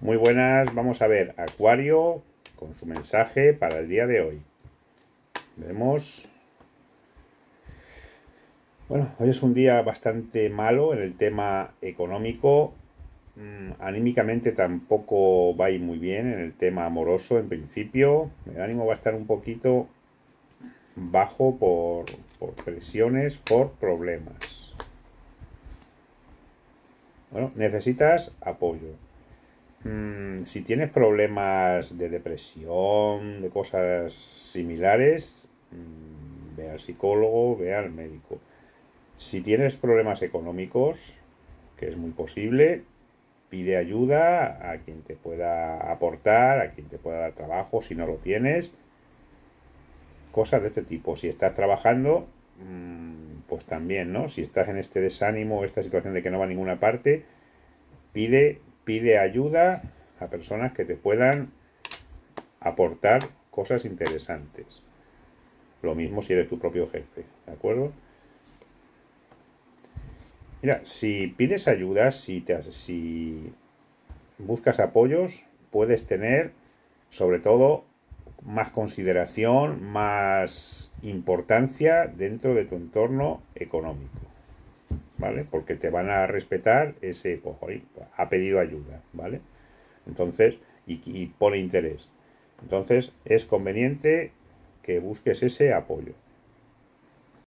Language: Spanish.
Muy buenas, vamos a ver Acuario con su mensaje para el día de hoy. Vemos. Bueno, hoy es un día bastante malo en el tema económico. Mm, anímicamente tampoco va a ir muy bien en el tema amoroso en principio. El ánimo va a estar un poquito bajo por, por presiones, por problemas. Bueno, necesitas apoyo Mm, si tienes problemas de depresión, de cosas similares, mm, ve al psicólogo, ve al médico. Si tienes problemas económicos, que es muy posible, pide ayuda a quien te pueda aportar, a quien te pueda dar trabajo si no lo tienes. Cosas de este tipo. Si estás trabajando, mm, pues también, ¿no? Si estás en este desánimo, esta situación de que no va a ninguna parte, pide pide ayuda a personas que te puedan aportar cosas interesantes. Lo mismo si eres tu propio jefe, ¿de acuerdo? Mira, si pides ayuda, si, te, si buscas apoyos, puedes tener sobre todo más consideración, más importancia dentro de tu entorno económico. ¿Vale? Porque te van a respetar ese, ojo, ha pedido ayuda, ¿vale? Entonces, y, pone interés. Entonces, es conveniente que busques ese apoyo.